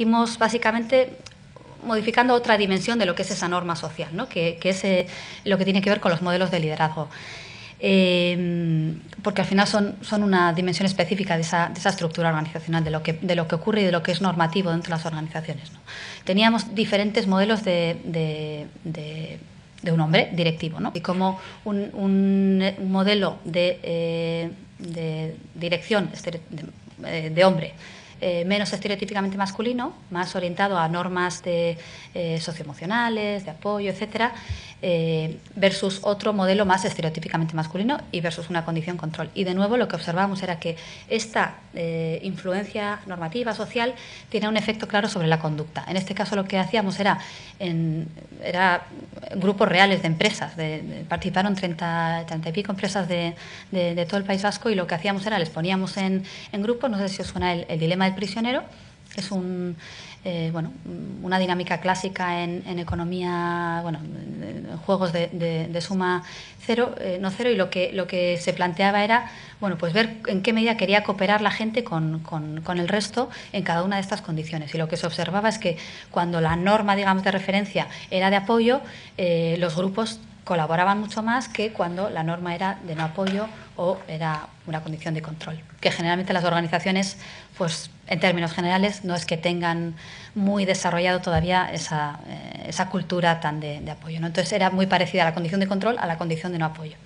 hicimos básicamente modificando otra dimensión de lo que es esa norma social, ¿no? que, es eh, lo que tiene que ver con los modelos de liderazgo. Eh, porque al final son, son una dimensión específica de esa, de esa, estructura organizacional, de lo, que, de lo que ocurre y de lo que es normativo dentro de las organizaciones. Teníamos diferentes modelos de, de, un hombre directivo, ¿no? y como un, un, modelo de, eh, de dirección de hombre eh, menos estereotípicamente masculino, más orientado a normas de, eh, socioemocionales, de apoyo, etcétera, eh, versus otro modelo más estereotípicamente masculino y versus una condición control. Y de nuevo lo que observamos era que esta influencia normativa social tiene un efecto claro sobre la conducta. En este caso lo que hacíamos era, era grupos reales de empresas, de, participaron 30, 30, y pico empresas de, de, todo el País Vasco y lo que hacíamos era les poníamos en, en grupos, no sé si os suena el, el dilema prisionero, es un, eh, bueno, una dinámica clásica en, economía, bueno, en juegos de, suma cero, eh, no cero, y lo que, lo que se planteaba era, bueno, pues ver en qué medida quería cooperar la gente con, con, el resto en cada una de estas condiciones. Y lo que se observaba es que cuando la norma, digamos, de referencia era de apoyo, eh, los grupos colaboraban mucho más que cuando la norma era de no apoyo o era una condición de control. Que generalmente las organizaciones, pues en términos generales, no es que tengan muy desarrollado todavía esa, eh, esa cultura tan de, apoyo. ¿no? Entonces era muy parecida a la condición de control a la condición de no apoyo.